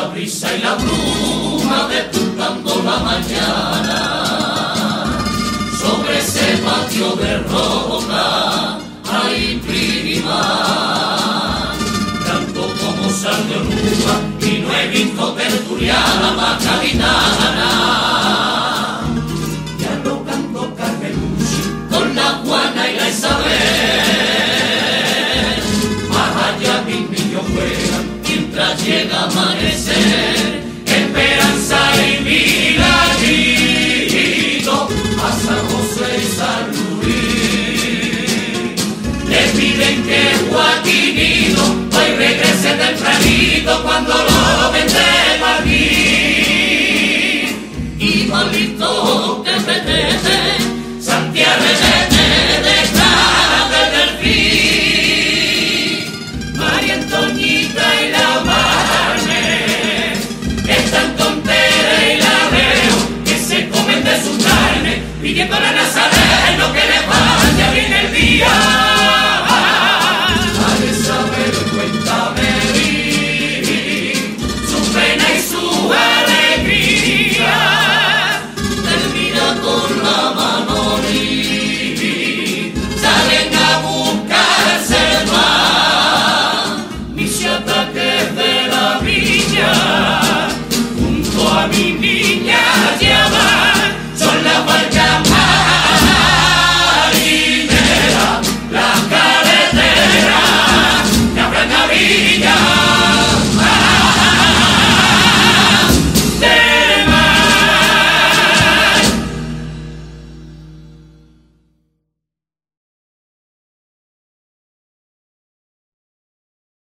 la brisa y la bruma despuntando la mañana. Sobre ese patio de roca, ahí prima, tanto como sal de oruga y no he visto tertuliana más capitana. Ya no canto Carmelucci con la guana y la Isabel, más allá mis niños juegan mientras llega María. Luis. Le piden que Joaquinito hoy regrese tempranito cuando lo